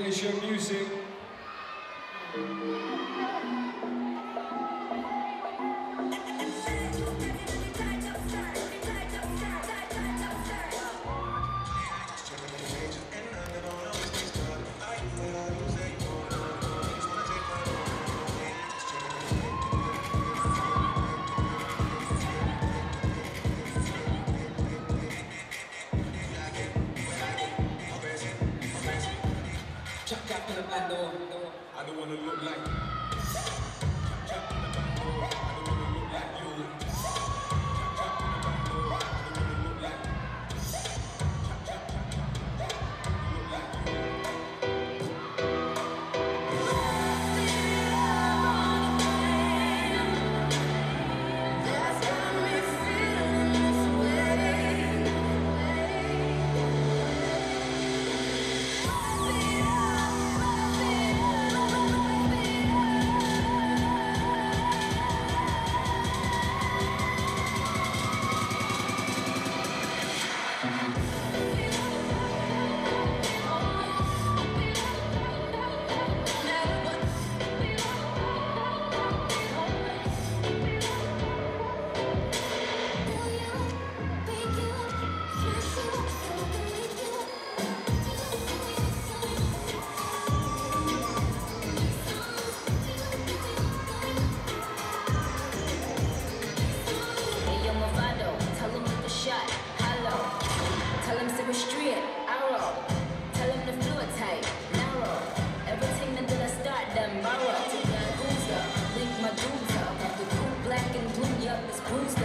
Is your music. Chuck the I don't wanna look like Please